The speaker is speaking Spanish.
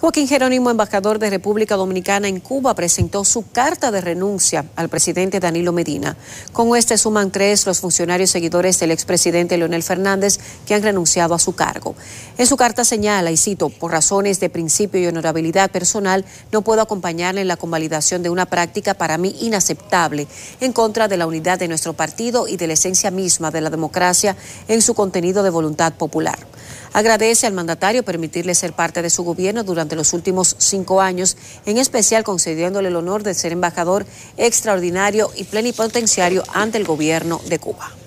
Joaquín Jerónimo, embajador de República Dominicana en Cuba, presentó su carta de renuncia al presidente Danilo Medina. Con este suman tres los funcionarios seguidores del expresidente Leonel Fernández que han renunciado a su cargo. En su carta señala, y cito, por razones de principio y honorabilidad personal, no puedo acompañarle en la convalidación de una práctica para mí inaceptable en contra de la unidad de nuestro partido y de la esencia misma de la democracia en su contenido de voluntad popular. Agradece al mandatario permitirle ser parte de su gobierno durante los últimos cinco años, en especial concediéndole el honor de ser embajador extraordinario y plenipotenciario ante el gobierno de Cuba.